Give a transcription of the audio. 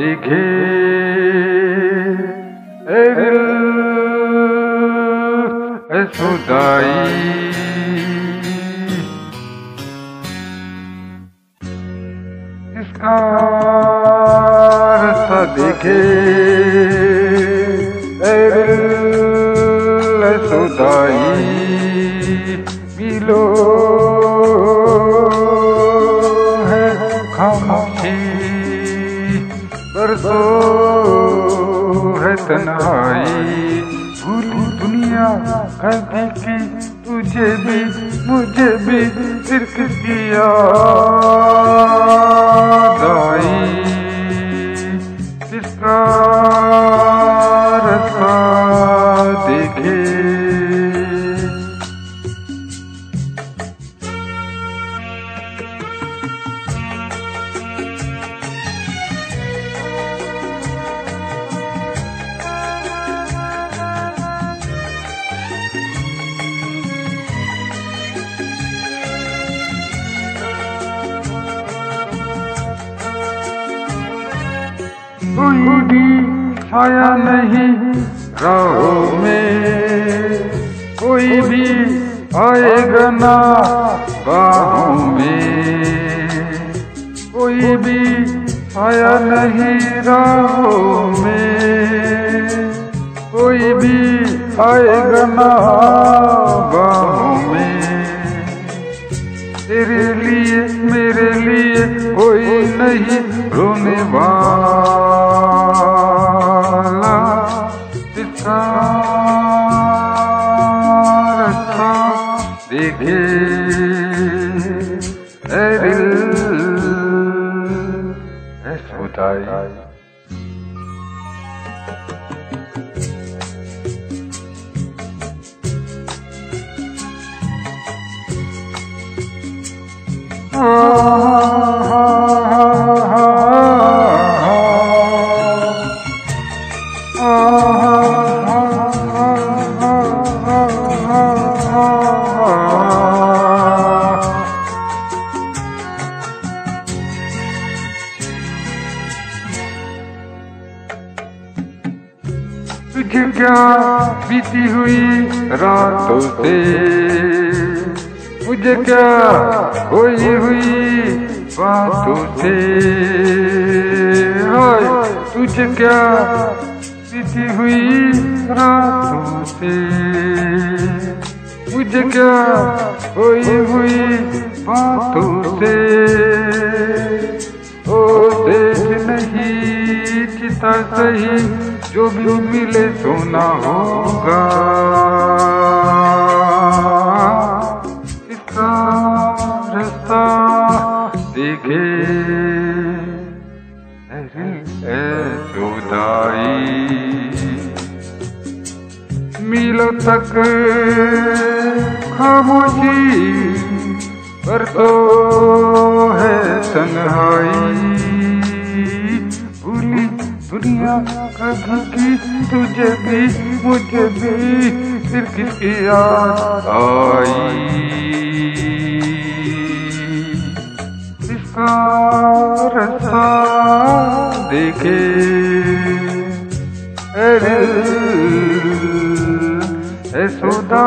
देखे। दिल सुदाई इसका देखे। सुदाई मिलो। बरसो है तन्हाई भूली दुनिया कभी की तुझे भी मुझे भी सिर्फ़ किया। कोई भी छाया नहीं राहों में कोई भी आएगा ना बाहों में। कोई भी आया नहीं राहों में। कोई भी आएगा ना बाहों में। तेरे लिए, मेरे लिए कोई नहीं देखे ए दिल ए तुझे क्या बीती हुई रातों से। मुझे क्या खोई हुई बातों से? हाय, तुझे क्या बीती हुई रातों से? मुझे क्या खोई हुई बातों से? ओ नहीं सही जो भी मिले सोना होगा इसका रास्ता देखे मिलो तक खामोशी पर तो है तन्हाई। दुनिया कभी की तुझे भी मुझे भी फिर किसकी याद आई? इसका देखे। अरे दिल ए सुदा